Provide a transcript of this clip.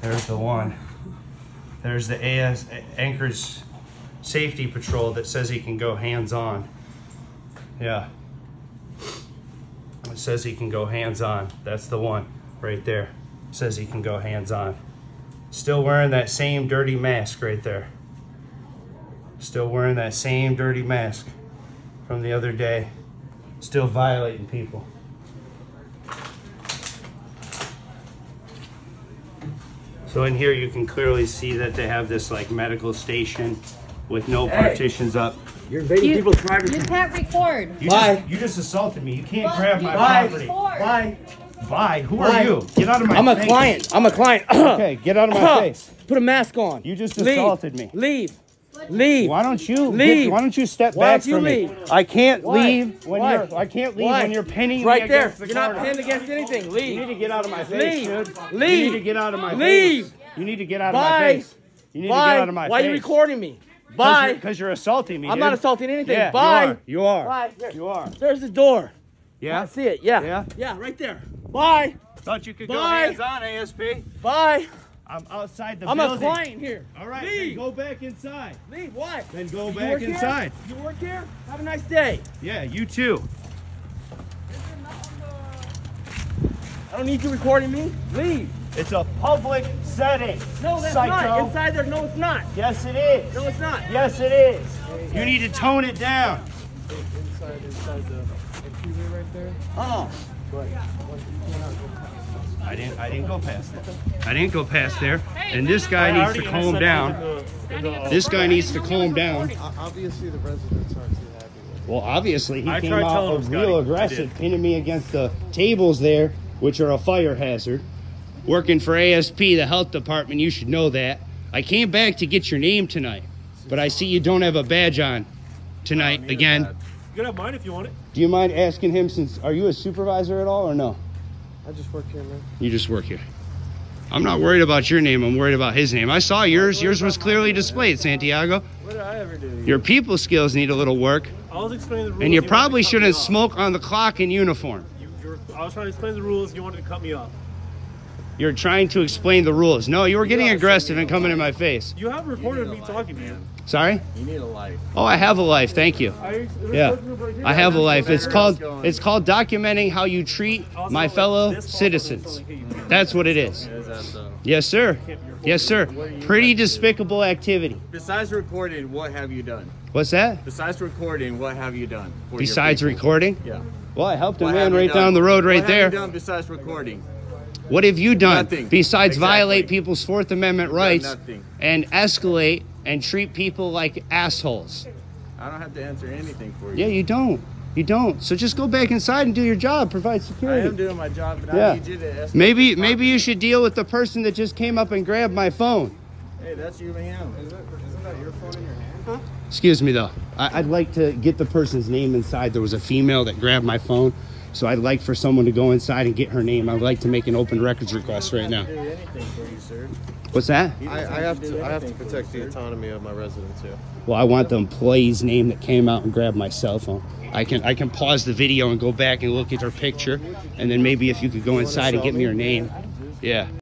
There's the one. There's the AS Anchorage Safety Patrol that says he can go hands-on. Yeah. It says he can go hands-on. That's the one right there. It says he can go hands-on. Still wearing that same dirty mask right there. Still wearing that same dirty mask from the other day. Still violating people. So in here you can clearly see that they have this like medical station with no partitions up. You're invading You, people's privacy. you can't record. You Bye. Just, you just assaulted me. You can't Well, grab you my can't property. record. Bye. Bye. Who Bye. are you? Get out of my I'm a face. client. I'm a client. Okay, get out of my face. Put a mask on. You just Leave. assaulted me. Leave. Leave. Why don't you Leave. Why don't you step Why back don't you from leave? me? I can't Why? leave when Why? you're. I can't leave Why? when you're pinning It's me right there. against the You're not pinned against anything. Leave. You need to get out of my face, Leave. dude. You need to get out of my Leave. face. You need to get out of my Bye. face. You need Bye. to get out of my Why face. are you recording me? Bye. Because you're, assaulting me. I'm dude. not assaulting anything. Yeah, Bye. You are. You are. Bye. You are. There's the door. Yeah. I see it. Yeah. Yeah? Yeah, right there. Bye. Thought you could go hands on, ASP. Bye. I'm outside the I'm building. a client here. All right. Leave. Then go back inside. Leave. Why? Then go You back work here? inside. You work here? Have a nice day. Yeah, you too. I don't need you recording me. Leave. It's a public setting. No, that's psycho. not. Inside there, no, it's not. Yes, it is. No, it's not. Yes, it is. You need to tone it down. inside inside the entryway right there. Oh. But once you cannot go past I didn't. I didn't go past there. I didn't go past there. And this guy needs to calm down. This guy needs to calm down. Obviously, the residents aren't too happy with Well, obviously he I came tried out him, real Scotty. Aggressive, did. pinning me against the tables there, which are a fire hazard. Working for ASP, the health department, you should know that. I came back to get your name tonight, but I see you don't have a badge on tonight again. You can have mine if you want it. Do you mind asking him since are you a supervisor at all or no? I just work here, man. You just work here. I'm not worried about your name. I'm worried about his name. I saw yours. Yours was clearly displayed, Santiago. What did I ever do? Your people skills need a little work, I was explaining the rules. and you wanted probably to cut me shouldn't smoke on the clock in uniform. You, you I was trying to explain the rules. You wanted to cut me off. You're trying to explain the rules. No, you were getting Yeah, aggressive and coming in my face. You have recorded me talking to you. Sorry? You need a life. Oh, I have a life. Thank you. I, Yeah, I have a life. It's called it's called documenting how you treat my fellow citizens. That's what it is. Is that so? Yes, sir. Yes, sir. Pretty despicable activity. Besides recording, what have you done? What's that? Besides recording, what have you done? Besides recording? Yeah. Well, I helped a What man right done? down the road right what there. You besides recording? What have you done Nothing. besides Exactly. violate people's Fourth Amendment rights and escalate and treat people like assholes? I don't have to answer anything for you. Yeah, you don't. You don't. So just go back inside and do your job. Provide security. I am doing my job, but Yeah. I need you to escort Maybe maybe you should deal with the person that just came up and grabbed my phone. Hey, that's you and him. Is that, isn't that your phone in your hand? Excuse me though. I, I'd like to get the person's name inside. There was a female that grabbed my phone, so I'd like for someone to go inside and get her name. I'd like to make an open records request right now. Do anything for you. What's that? I, I have to. I have to anything you, protect the autonomy of my residents here. Well, I want the employee's name that came out and grabbed my cell phone. I can I can pause the video and go back and look at her picture, and then maybe if you could go inside and get me her name. Yeah.